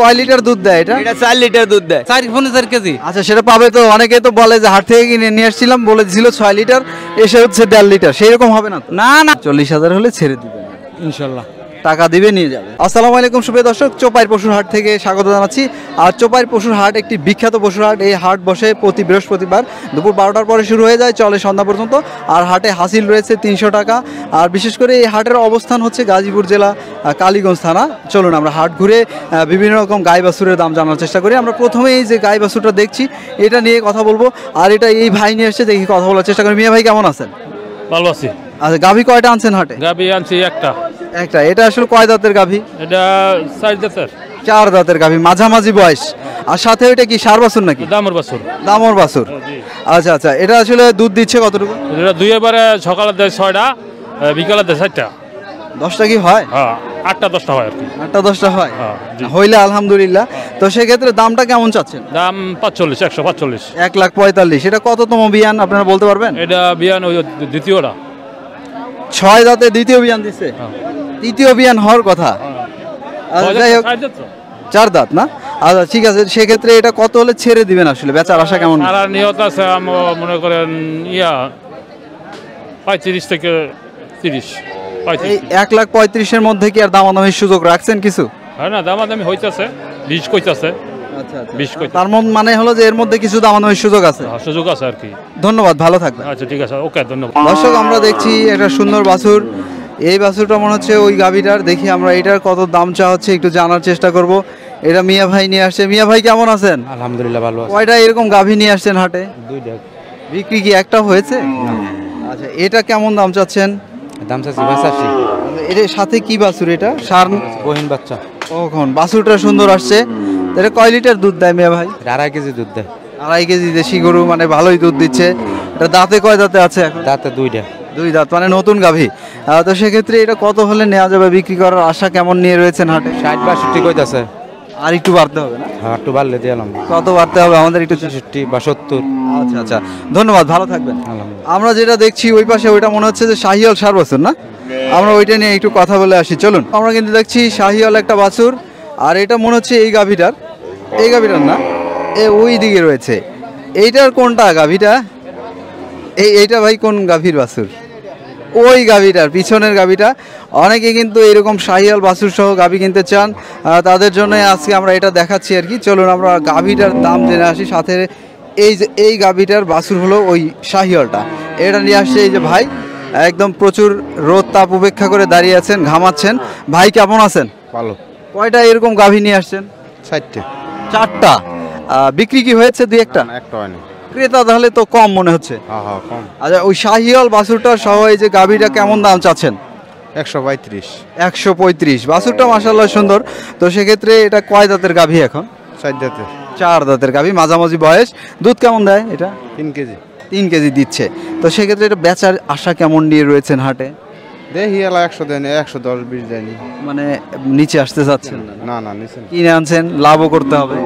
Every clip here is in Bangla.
কয় লিটার দুধ দেয় এটা? এটা চার লিটার দুধ দেয়। চার পনেরো চার কেজি। আচ্ছা সেটা পাবে তো অনেকে তো বলে যে হাট থেকে কিনে নিয়ে আসছিলাম বলেছিল ছয় লিটার এসে হচ্ছে দেড় লিটার। সেই রকম হবে না না না। চল্লিশ হাজার হলে ছেড়ে দিবেন। ইনশাল্লাহ। টাকা দিবে নিয়ে যাবে। আসসালামু আলাইকুম সুপ্রিয় দর্শক। চোপাইর পশুর হাট থেকে স্বাগত জানাচ্ছি। আর চোপাইর পশুর হাট একটি বিখ্যাত পশুর হাট। এই হাট বসে প্রতি বৃহস্পতিবার দুপুর বারোটার পরে শুরু হয়ে যায় চলে সন্ধ্যা পর্যন্ত। আর হাটে হাসিল রয়েছে তিনশো টাকা। আর বিশেষ করে এই হাটের অবস্থান হচ্ছে গাজীপুর জেলা কালীগঞ্জ থানা। চলুন আমরা হাট ঘুরে বিভিন্ন রকম গাই বাছুরের দাম জানার চেষ্টা করি। আমরা প্রথমে এই যে গাই বাছুরটা দেখছি এটা নিয়ে কথা বলব। আর এটা এই ভাই নিয়ে এসছে দেখি কথা বলার চেষ্টা করি। মিয়া ভাই কেমন আছেন? ভালো আছি। আচ্ছা গাভী কয়টা আনছেন হাটে? গাবি আনছি একটা। একটা এটা আসলে কয় দাঁতের গাভী? এটা সাইজ দাঁতের। চার দাঁতের গাভী মাঝামাঝি বয়স। আর সাথে ওইটা কি সার বাছুর নাকি? দামর বাছুর। দামর বাছুর। আচ্ছা আচ্ছা এটা আসলে দুধ দিচ্ছে কতটুকু? এটা দুই এবারে সকালে দেয় ছয়টা বিকালে দেয় চারটা। দশটা কি হয়? হ্যাঁ আটটা দশটা হয় আর কি। আটটা দশটা হয়? হ্যাঁ, হইলে আলহামদুলিল্লাহ। তো সেক্ষেত্রে দামটা কেমন চাচ্ছেন? দাম পাঁচচল্লিশ একশো পাঁচচল্লিশ। এক লাখ পঁয়তাল্লিশ। এটা কততম বিয়ান আপনারা বলতে পারবেন? এটা বিয়ান ওই দ্বিতীয়টা। ছয় দাঁতে দ্বিতীয় বিয়ান দিচ্ছে হ্যাঁ। বিয়ান হওয়ার কথা। আচ্ছা, যাই হোক। সাইজ দাঁত তো? চার দাঁত না? আচ্ছা ঠিক আছে সেক্ষেত্রে এটা কত হলে ছেড়ে দিবেন আসলে? বেচার আশা কেমন? আর নিহত আছে মনে করেন ইয়া পঁয়ত্রিশ থেকে তিরিশ এক লাখ পঁয়ত্রিশের মধ্যে কি আর দামাদামির সুযোগ রাখছেন কিছু? হ্যাঁ না দামাদামি হইতেছে বিশ কইতাছে। আচ্ছা আচ্ছা। তার মন- হলো যে এর মধ্যে কিছু দামাদামির সুযোগ আছে? হ্যাঁ, সুযোগ আছে আর কি। ধন্যবাদ ভালো থাকবেন। আচ্ছা ঠিক আছে ওকে ধন্যবাদ। দর্শক আমরা দেখছি একটা সুন্দর বাছুর। এই বাছুরটা মনে হচ্ছে ওই গাভিটার। দেখি আমরা এটার কত দাম চা হচ্ছে একটু জানার চেষ্টা করব। এটা মিয়া ভাই নিয়ে আসছে। মিয়া ভাই কেমন আছেন? আলহামদুলিল্লাহ ভালো কয়টা এরকম গাভি নিয়ে আসছেন হাটে? দুইটা। বিক্রি কি একটা হয়েছে? আচ্ছা এটা কেমন দাম চাচ্ছেন? দাম চাচ্ছি পঁচাশি এর সাথে কি বাছুর এটা? সার বহিন বাচ্চা। কখন বাছুরটা সুন্দর আসছে। এটা কয় লিটার দুধ দেয় মিয়া ভাই? আড়াই কেজি দুধ দেয়। আড়াই কেজি দেশি গরু মানে ভালোই দুধ দিচ্ছে। এটা দাঁতে কয় দাঁতে আছে এখন? তাতে দুইটা। দুই দাঁত মানে নতুন গাভী। তো সেক্ষেত্রে এটা কত হলে নেওয়া যাবে? বিক্রি করার আশা কেমন নিয়ে রয়েছেন হাটে? ষাট বাষট্টি কইতাছে। আর একটু বাড়তে হবে না? হ্যাঁ একটু বাড়লে দিলাম কত বাড়তে হবে? আমাদের একটু ছেষট্টি বা সত্তর। আচ্ছা আচ্ছা। ধন্যবাদ ভালো থাকবেন। আমরা যেটা দেখছি ওই পাশে ওইটা মনে হচ্ছে যে শাহিয়াল সার বাছুর না? আমরা ওইটা নিয়ে একটু কথা বলে আসি। চলুন আমরা কিন্তু দেখছি শাহিয়াল একটা বাছুর আর এটা মনে হচ্ছে এই গাভীটার। এই গাভীটার না? এ ওই দিকে রয়েছে। এইটার কোনটা গাভীটা? এই এইটা ভাই কোন গাভীর বাছুর? ওই গাভীটার পিছনের গাভীটা। অনেকে কিন্তু এরকম শাহিয়াল বাসুর সহ গাভী কিনতে চান তাদের জন্য আজকে আমরা এটা দেখাচ্ছি আর কি। চলুন আমরা গাভীটার দাম জেনে আসি সাথে এই যে এই গাভীটার বাসুর হলো ওই শাহিয়ালটা। এটা নিয়ে আসছে এই যে ভাই একদম প্রচুর রোদ তাপ উপেক্ষা করে দাঁড়িয়ে আছেন ঘামাচ্ছেন। ভাই কেমন আছেন? ভালো। কয়টা এরকম গাভী নিয়ে আসছেন? ষাটটা চারটা। বিক্রি কি হয়েছে দুই একটা? একটা হয়নি। ক্রেতা তাহলে তো কম মনে হচ্ছে। হ্যাঁ হ্যাঁ আচ্ছা ওই শাহিয়াল বাছুরটা সহ এই যে গাভীটা কেমন দাম চাচ্ছেন? একশো পঁয়ত্রিশ। একশো পঁয়ত্রিশ। বাছুরটা মাসাল্লাহ সুন্দর। তো সেক্ষেত্রে এটা কয় দাঁতের গাভী এখন? ষাট দাঁতের। চার দাঁতের গাভী মাঝামাঝি বয়স। দুধ কেমন দেয় এটা? তিন কেজি। তিন কেজি দিচ্ছে। তো সেক্ষেত্রে এটা বেচার আশা কেমন নিয়ে রয়েছেন হাটে? দেখি এলা একশো দেয়নি একশো দশ বিশ দেয়নি। মানে নিচে আসতে চাচ্ছেন? না না না। কিনে আনছেন লাভও করতে হবে।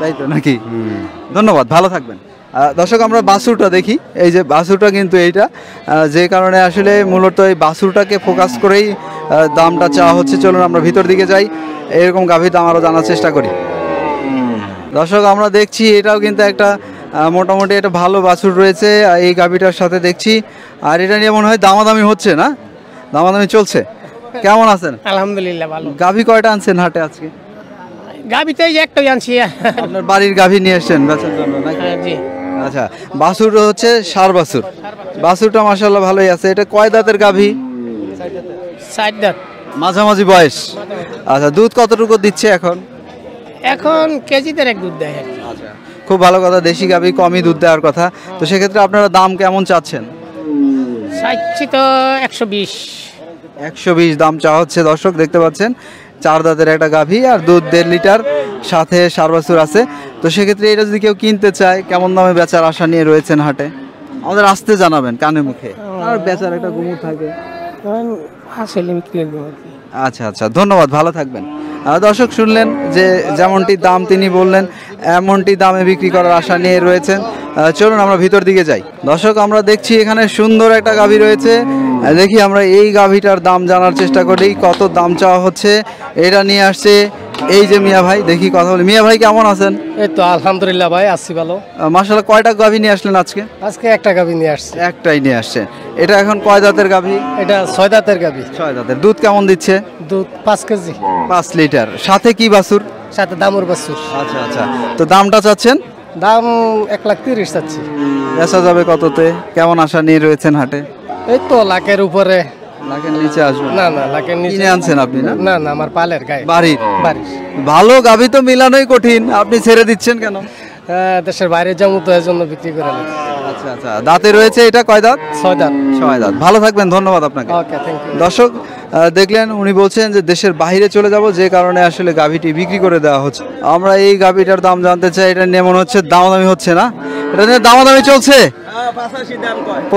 তাই তো নাকি? ধন্যবাদ ভালো থাকবেন। দর্শক আমরা বাসুরটা দেখি। এই যে বাসুরটা কিন্তু এইটা। যে কারণে আসলে মূলত এই বাসুরটাকে ফোকাস করেই দামটা চাওয়া হচ্ছে। চলুন আমরা ভিতর দিকে যাই। এরকম গাভীর দাম আরও জানার চেষ্টা করি। দর্শক আমরা দেখছি এটাও কিন্তু একটা মোটামুটি একটা ভালো বাছুর রয়েছে। এই গাভীটার সাথে দেখছি। আর এটা নিয়ে মনে হয় দামাদামি হচ্ছে না? দামাদামি চলছে। কেমন আছেন? আলহামদুলিল্লাহ ভালো। গাভী কয়টা আনছেন হাটে আজকে? গাবিতে এই একটাই আনছি। আপনার বাড়ির গাভী নিয়ে এসছেন বেচার জন্য নাকি? হ্যাঁ, জি। আচ্ছা বাছুর হচ্ছে সার বাছুর। বাছুরটা মাসাল্লাহ ভালোই আছে। এটা কয় দাঁতের গাভী? ষাট দাঁত। মাঝামাঝি বয়স। আচ্ছা দুধ কতটুকু দিচ্ছে এখন? এখন কেজিতে এক দুধ দেয়। আচ্ছা খুব ভালো কথা দেশি গাভী কমই দুধ দেওয়ার কথা। তো সেক্ষেত্রে আপনারা দাম কেমন চাচ্ছেন? চাইছি তো একশো বিশ। একশো বিশ দাম চাওয়া হচ্ছে দর্শক দেখতে পাচ্ছেন চার দাঁতের একটা গাভী আর দুধ দেড় লিটার। সাথে সারবাসুর আছে। তো সেক্ষেত্রে এটা যদি কেউ কিনতে চায় কেমন দামে বেচার আশা নিয়ে রয়েছেন হাটে? আমাদের আসতে জানাবেন কানে মুখে। আর বেচার একটা গুমুর থাকে। আচ্ছা আচ্ছা ধন্যবাদ ভালো থাকবেন। দর্শক শুনলেন যে যেমনটি দাম তিনি বললেন এমনটি দামে বিক্রি করার আশা নিয়ে রয়েছেন। চলুন আমরা ভিতর দিকে যাই। দর্শক আমরা দেখছি এখানে সুন্দর একটা গাভী রয়েছে। দেখি আমরা এই গাভীটার দাম জানার চেষ্টা করি কত দাম চাওয়া হচ্ছে। এটা নিয়ে আসছে এই যে মিয়া ভাই দেখি কথা বলি। মিয়া ভাই কেমন আছেন? এই তো আলহামদুলিল্লাহ ভাই আসছি ভালো। মাসাল্লাহ কয়টা গাভী নিয়ে আসলেন আজকে? আজকে একটা গাভী নিয়ে আসছে। একটাই নিয়ে আসছেন এটা এখন কয় দাঁতের গাভী? এটা ছয় দাঁতের গাভি। ছয় দাঁতের। দুধ কেমন দিচ্ছে? দুধ পাঁচ কেজি। পাঁচ লিটার। সাথে কি বাছুর? সাথে দামুর বাছুর। আচ্ছা আচ্ছা। তো দামটা চাচ্ছেন? দাম এক লাখ তিরিশ চাচ্ছি। বেচা যাবে কততে? কেমন আশা নিয়ে রয়েছেন হাটে? এই তো লাখের উপরে। লাখের নিচে আসবে না না লাখের নিচে কিনে আনছেন আপনি না? না না আমার পালের গায়ে। বাড়ির বাড়ির ভালো গাভী তো মিলানোই কঠিন। আপনি ছেড়ে দিচ্ছেন কেন? হ্যাঁ, দেশের বাইরে যাব তো এর জন্য বিক্রি করে আচ্ছা আচ্ছা। দাঁতে রয়েছে এটা কয় দাঁত? ছয় দাঁত। ছয় দাঁত। ভালো থাকবেন ধন্যবাদ আপনাকে। ওকে থ্যাংক ইউ দর্শক আহ, দেখলেন উনি বলছেন যে দেশের বাইরে চলে যাব যে কারণে আসলে গাভীটি বিক্রি করে দেওয়া হচ্ছে। আমরা এই গাভীটার দাম জানতে চাই এটা নিয়ে মনে হচ্ছে দামাদামি হচ্ছে না? এটা নিয়ে দামাদামি চলছে?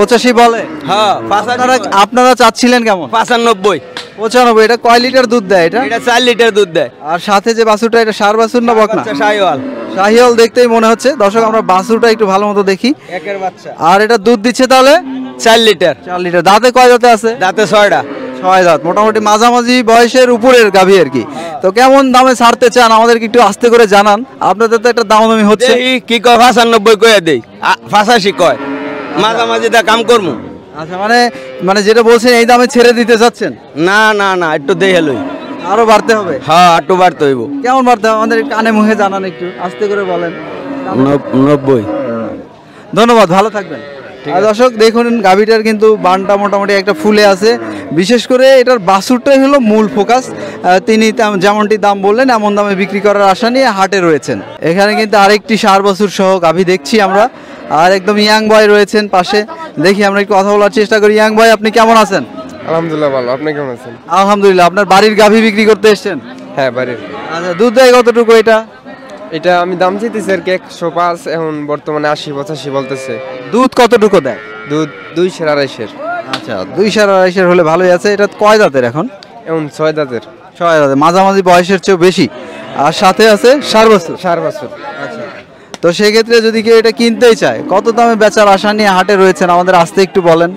পঁচাশি বলে? হ্যাঁ আপনারা আপনারা চাচ্ছিলেন কেমন? পাঁচানব্বই। পঁচানব্বই এটা কয় লিটার দুধ দেয় এটা? এটা চার লিটার দুধ দেয়। আর সাথে যে বাছুরটা এটা সার বাছুর না বকনা? শাহিওয়াল। শাহিওল দেখতেই মনে হচ্ছে। দর্শক আমরা বাছুরটা একটু ভালো মতো দেখি। একের বাচ্চা। আর এটা দুধ দিচ্ছে তাহলে? চার লিটার। চার লিটার। দাঁতে কয় দাঁতে আছে? দাঁতে ছয়টা। ছয় দাঁত। মোটামুটি মাঝামাঝি বয়সের উপরের গাভী আর কি। তো কেমন দামে ছাড়তে চান? আমাদেরকে একটু আস্তে করে জানান। আপনাদের তো একটা দাম দামি হচ্ছে কি কয়? পাঁচানব্বই কয়ে দেই। পাঁচাশি কয়। মাঝামাঝি দা কাম করব আচ্ছা মানে মানে যেটা বলছেন এই দামে ছেড়ে দিতে চাচ্ছেন? না না না একটু দেই হেলই আরও বাড়তে হবে? হ্যাঁ একটু বাড়তে হইব। কেমন বাড়তে হবে? আমাদের কানে মুখে জানান একটু আস্তে করে বলেন। নব- নব্বই। ধন্যবাদ ভালো থাকবেন। দর্শক দেখুন গাভীটার কিন্তু বানটা মোটামুটি একটা ফুলে আছে। বিশেষ করে এটার বাছুরটাই হলো মূল ফোকাস তিনি যেমনটি দাম বললেন এমন দামে বিক্রি করার আশা নিয়ে হাটে রয়েছেন। এখানে কিন্তু আরেকটি সার বাছুর সহ গাভী দেখছি আমরা। আর একদম ইয়াং বয় রয়েছেন পাশে। দেখি আমরা একটু কথা বলার চেষ্টা করি। ইয়াং বয় আপনি কেমন আছেন? আলহামদুলিল্লাহ ভালো আপনি কেমন আছেন? আলহামদুলিল্লাহ আপনার বাড়ির গাভী বিক্রি করতে এসেছেন? হ্যাঁ বাড়ির। আচ্ছা দুধ দেয় কতটুকু এটা? এটা আমি দাম চাইতেছি আর কি একশো পাঁচ এখন বর্তমানে আশি পঁচাশি বলতেছে। দুধ কতটুকু দেয়? দুধ দুইশের আড়াইশের। আচ্ছা দুই সার আড়াইশের হলে ভালোই আছে। এটা কয় দাঁতের এখন? এখন ছয় দাঁতের। ছয় দাঁতের মাঝামাঝি বয়সের চেয়েও বেশি। আর সাথে আছে সার বছর? সার বছর। আচ্ছা। তো সেক্ষেত্রে যদি কেউ এটা কিনতেই চায় কত দামে বেচার আশা নিয়ে হাটে রয়েছেন? আমাদের আসতে একটু বলেন।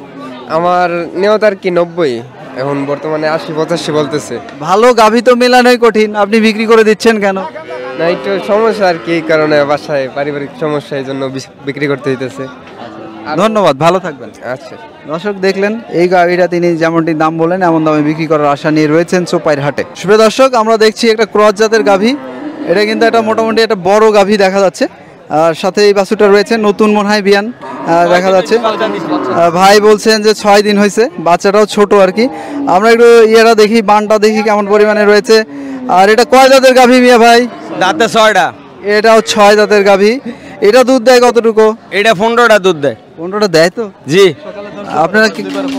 আমার নেওয়াত আর কি নব্বই? এখন বর্তমানে আশি পঁচাশি বলতেছে। ভালো গাভী তো মেলানোই কঠিন। আপনি বিক্রি করে দিচ্ছেন কেন? না একটু সমস্যা আর কি কারণে বাসায় পারিবারিক সমস্যা এই জন্য বিক্রি করতে হইতেছে। ধন্যবাদ ভালো থাকবেন। আচ্ছা। দর্শক দেখলেন এই গাড়িটা তিনি যেমনটি দাম বলেন এমন দামে বিক্রি করার আশা নিয়ে রয়েছেন চোপাইর হাটে। সুপ্রিয় দর্শক আমরা দেখছি একটা ক্রস জাতের গাভী। এটা কিন্তু একটা মোটামুটি একটা বড় গাভী দেখা যাচ্ছে। আর সাথে এই বাছুরটা রয়েছে নতুন মনে হয় বিয়ান দেখা যাচ্ছে। ভাই বলছেন যে ছয় দিন হয়েছে বাচ্চাটাও ছোট আর কি। আমরা একটু ইয়েটা দেখি বানটা দেখি কেমন পরিমাণে রয়েছে। আর এটা কয় জাতের গাভী মিয়া ভাই? দাঁতে ছয়টা। এটাও ছয় দাঁতের গাভী। এটা দুধ দেয় কতটুকু? এটা পনেরোটা দুধ দেয়। পনেরোটা দেয় তো? জি। আপনারা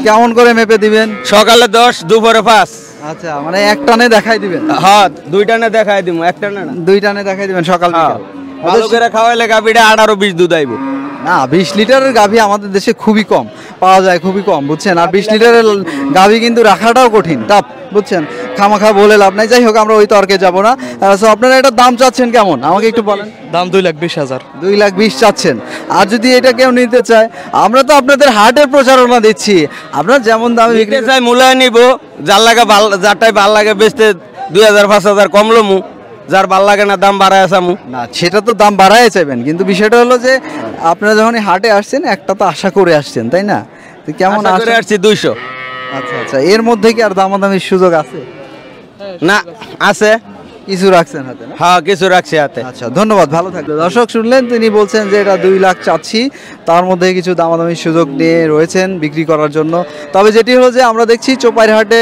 কেমন করে মেপে দিবেন? সকালে দশ দুপুরে পাঁচ। আচ্ছা মানে এক টানে দেখাই দিবেন? হ্যাঁ দুইটা না দেখাই দিব একটা না না। দুই টানে দেখাই দিবেন সকাল হ্যাঁ। ভালো করে খাওয়াইলে গাবিটা আঠারো বিশ দুধ আইব। না বিশ লিটারের গাভী আমাদের দেশে খুবই কম। পাওয়া যায় খুবই কম বুঝছেন? আর বিশ লিটারের গাভী কিন্তু রাখাটাও কঠিন টাপ বুঝছেন? খামাখা বলে লাভ নাই। যাই হোক আমরা ওই তর্কে যাব না। সো আপনারা এটা দাম চাচ্ছেন কেমন? আমাকে একটু বলেন। দাম দুই লাখ বিশ হাজার। দুই লাখ বিশ চাচ্ছেন। আর যদি এটা কেউ নিতে চায় আমরা তো আপনাদের হাটের প্রচারণা দিচ্ছি। আপনার যেমন দামে বিক্রি নিতে চাই মূলায় নিব। যার লাগে ভালো যারটাই ভালো লাগে বেচতে দুই হাজার পাঁচ হাজার কম লমু। যার ভালো লাগে না দাম বাড়ায় আসামু। না সেটা তো দাম বাড়ায় চাইবেন কিন্তু বিষয়টা হলো যে আপনারা যখন হাটে আসছেন একটা তো আশা করে আসছেন তাই না? কেমন আশা করে আসছি দুইশো। আচ্ছা আচ্ছা এর মধ্যে কি আর দামাদামির সুযোগ আছে? না আছে। কিছু রাখছেন হাতে হ্যাঁ কিছু রাখছি হাতে। আচ্ছা ধন্যবাদ ভালো থাকবে দর্শক শুনলেন তিনি বলছেন যে এটা দুই লাখ চাচ্ছি। তার মধ্যে কিছু দামাদামির সুযোগ নিয়ে রয়েছেন বিক্রি করার জন্য। তবে যেটি হলো যে আমরা দেখছি চোপাইর হাটে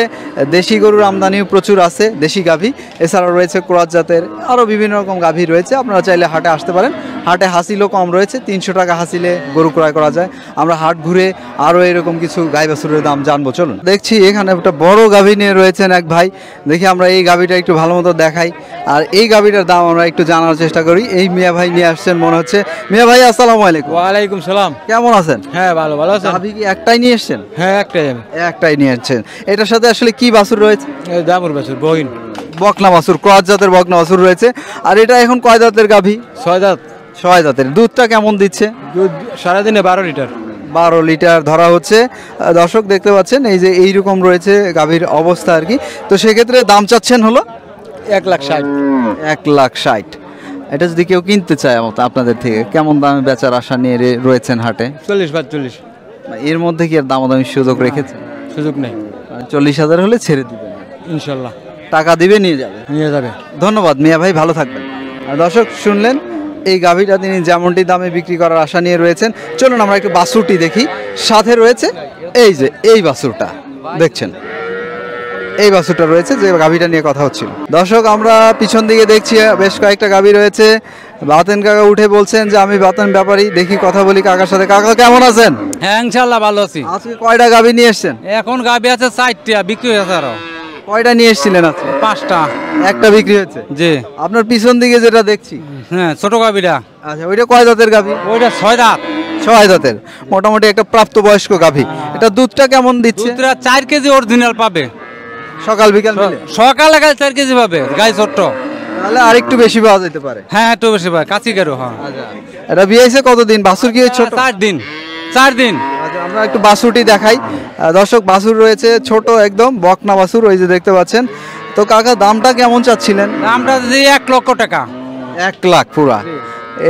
দেশি গরুর আমদানিও প্রচুর আছে দেশি গাভী। এছাড়াও রয়েছে ক্রস জাতের আরও বিভিন্ন রকম গাভী রয়েছে। আপনারা চাইলে হাটে আসতে পারেন। হাটে হাসিলও কম রয়েছে তিনশো টাকা হাসিলে গরু ক্রয় করা যায়। আমরা হাট ঘুরে আরও এরকম কিছু গাই বাছুরের দাম জানব চলুন। দেখছি এখানে একটা বড় গাভী নিয়ে রয়েছেন এক ভাই। দেখি আমরা এই গাভীটা একটু ভালো মতো দেখাই। আর এই গাভীটার দাম আমরা একটু জানার চেষ্টা করি। এই মিয়া ভাই নিয়ে আসছেন মনে হচ্ছে। মিয়া ভাই আসসালামু আলাইকুম। ওয়ালাইকুম সালাম। কেমন আছেন? হ্যাঁ ভালো ভালো আছেন? গাভী কি একটাই নিয়ে এসছেন? হ্যাঁ একটাই আমি। একটাই নিয়ে এসছেন। এটার সাথে আসলে কি বাছুর রয়েছে? দামুর বছর বহিন বকনা বাছুর ক্রস জাতের বকনা বাছুর রয়েছে। আর এটা এখন কয় দাঁতের গাভী? ছয় দাঁত ছয় দাঁতের দুধটা কেমন দিচ্ছে? দুধ সারাদিনে বারো লিটার। বারো লিটার ধরা হচ্ছে। দর্শক দেখতে পাচ্ছেন এই যে এইরকম রয়েছে গাভীর অবস্থা আর কি। তো সেক্ষেত্রে দাম চাচ্ছেন হলো? এক লাখ ষাট। এক লাখ ষাট। এটা যদি কেউ কিনতে চায় আপনাদের থেকে কেমন দামে বেচার আশা নিয়ে রয়েছেন হাটে? চল্লিশ চল্লিশ এর মধ্যে কি আর দামাদামি সুযোগ রেখেছে? সুযোগ নেই। চল্লিশ হাজার হলে ছেড়ে দিবেন। ইনশাল্লাহ। টাকা দিবে নিয়ে যাবে। নিয়ে যাবে। ধন্যবাদ মিয়া ভাই ভালো থাকবেন। আর দর্শক শুনলেন? এই গাভীটা তিনি যেমনটি দামে বিক্রি করার আশা নিয়ে রয়েছেন। চলুন আমরা একটু বাসুরটি দেখি। সাথে রয়েছে এই যে এই বাসুরটা দেখছেন? এই বাসুরটা রয়েছে যে গাভীটা নিয়ে কথা হচ্ছিল। দর্শক আমরা পিছন দিকে দেখছি বেশ কয়েকটা গাভী রয়েছে। বাতেন কাকা উঠে বলছেন যে আমি বাতেন ব্যাপারী দেখি কথা বলি কাকার সাথে। কাকা কেমন আছেন? হ্যাঁ ইনশাল্লাহ ভালো আছি। আজকে কয়টা গাভী নিয়ে এসছেন? এখন গাভী আছে চারটা বিক্রি হয়েছে আরও। কয়টা নিয়ে এসেছিলেন আজকে? পাঁচটা। একটা বিক্রি হয়েছে? জি। আপনার পিছন দিকে যেটা দেখছি। হ্যাঁ ছোট গাবিটা আচ্ছা ওইটা কয় দাঁতের গাভী? ওইটা ছয় দাঁত। ছয় দাঁতের। মোটামুটি একটা প্রাপ্তবয়স্ক গাভী। এটা দুধটা কেমন দিচ্ছে? দুধটা চার কেজি অরিজিনাল পাবে। সকাল বিকাল সকালে গায়ে চার কেজি পাবে গাই ছোট্ট। তাহলে আরেকটু বেশি পাওয়া যেতে পারে। হ্যাঁ একটু বেশি পাবে কাছি গেরো হ্যাঁ। এটা বিয়েছে কতদিন? বাছুর কি ছোট? চার দিন। চার দিন। আচ্ছা, আমরা একটু বাছুরটি দেখাই। দর্শক বাছুর রয়েছে ছোট একদম বকনা বাছুর ওই যে দেখতে পাচ্ছেন। তো কাকা দামটা কেমন চাচ্ছিলেন? দামটা যদি এক লক্ষ টাকা। এক লাখ পুরা।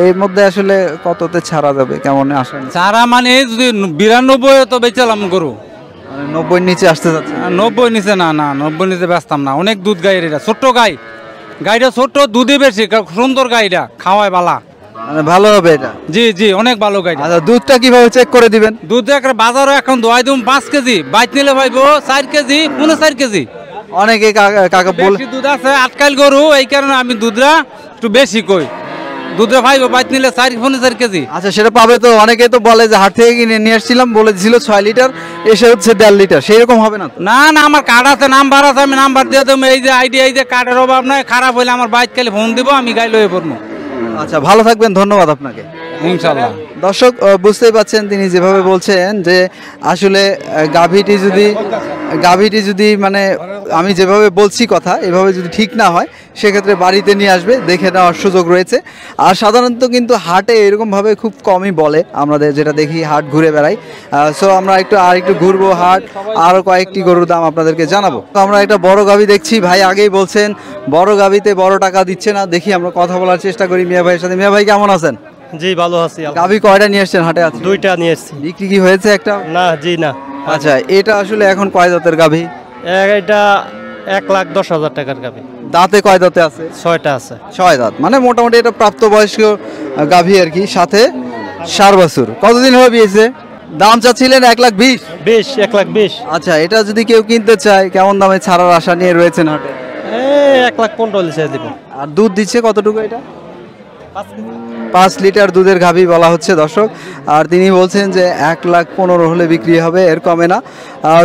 এর মধ্যে আসলে কততে ছাড়া যাবে কেমন আসেন ছাড়া মানে যদি বিরানব্বই তো বেচালাম গরু। মানে নব্বই নিচে আসতে যাচ্ছে। নব্বই নিচে না না নব্বই নিচে ব্যস্তাম না। অনেক দুধ গাই এটা। ছোট্ট গাই। গাইটা ছোট্ট দুধে বেশি সুন্দর গাইটা খাওয়ায় বালা। মানে ভালো হবে এটা? জি জি অনেক ভালো গাইটা আচ্ছা দুধটা কীভাবে চেক করে দিবেন? দুধ একটা বাজারও এখন দোয়াই দিম পাঁচ কেজি। বাইক নিলে ভাইব চার কেজি পনেরো চার কেজি। অনেকে কাকা কাকা দুধ আছে আটকাইল গরু এই কারণে আমি দুধরা একটু বেশি কই। দুধরা ভাইব বাইক নিলে চার চার কেজি। আচ্ছা সেটা পাবে তো অনেকে তো বলে যে হাট থেকে কিনে নিয়ে আসছিলাম বলে দিছিল ছয় লিটার এসে হচ্ছে দেড় লিটার সেই রকম হবে না না না আমার কার্ড আছে নাম্বার আছে আমি নাম্বার দিয়ে দেবো এই যে আইডি এই যে কার্ডের অভাব নাই খারাপ হইলে আমার বাইক কালে ফোন দিব আমি গাই লয়ে পড়ব। আচ্ছা ভালো থাকবেন ধন্যবাদ আপনাকে। ইনশাল্লাহ দর্শক বুঝতেই পাচ্ছেন তিনি যেভাবে বলছেন যে আসলে গাভীটি যদি গাভীটি যদি মানে আমি যেভাবে বলছি কথা এভাবে যদি ঠিক না হয় সেক্ষেত্রে বাড়িতে নিয়ে আসবে দেখে নেওয়ার সুযোগ রয়েছে। আর সাধারণত কিন্তু হাটে এরকমভাবে খুব কমই বলে। আমাদের যেটা দেখি হাট ঘুরে বেড়াই। সো আমরা একটু আর একটু ঘুরবো হাট আরও কয়েকটি গরুর দাম আপনাদেরকে জানাব। তো আমরা একটা বড় গাভী দেখছি ভাই আগেই বলছেন বড় গাভীতে বড় টাকা দিচ্ছে না। দেখি আমরা কথা বলার চেষ্টা করি মিয়া ভাইয়ের সাথে। মিয়া ভাই কেমন আছেন? জি ভালো আছি গাভী কয়টা নিয়ে এসছেন হাটে আছে দুইটা নিয়ে এসছি। বিক্রি কি হয়েছে একটা? না জি না। আচ্ছা এটা আসলে এখন কয় দাঁতের গাভী? এটা এক লাখ দশ হাজার টাকার গাবি দাঁতে কয় দাঁতে আছে? ছয়টা আছে। ছয় দাঁত। মানে মোটামুটি এটা প্রাপ্তবয়স্ক গাভী আর কি। সাথে সার বছর। কতদিন হবে বিয়েছে? দাম চাচ্ছিলেন এক লাখ বিশ? বিশ এক লাখ বিশ। আচ্ছা এটা যদি কেউ কিনতে চায় কেমন দামে ছাড়ার আশা নিয়ে রয়েছেন হাটে? এ, এক লাখ পনেরো লিটার দিব আর দুধ দিচ্ছে কতটুকু এটা? পাঁচ লিটার দুধের গাভী বলা হচ্ছে দর্শক। আর তিনি বলছেন যে এক লাখ পনেরো হলে বিক্রি হবে এর কমে না।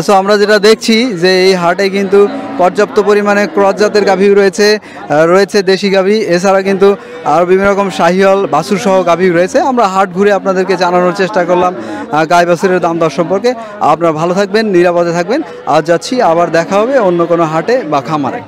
সো আমরা যেটা দেখছি যে এই হাটে কিন্তু পর্যাপ্ত পরিমাণে ক্রস জাতের গাভী রয়েছে রয়েছে দেশি গাভী। এছাড়া কিন্তু আরও বিভিন্ন রকম শাহিয়াল বাসুর সহ গাভী রয়েছে। আমরা হাট ঘুরে আপনাদেরকে জানানোর চেষ্টা করলাম গাই বাছুরের দাম দর সম্পর্কে আপনারা ভালো থাকবেন, নিরাপদে থাকবেন। আজ যাচ্ছি, আবার দেখা হবে অন্য কোনো হাটে বা খামারে।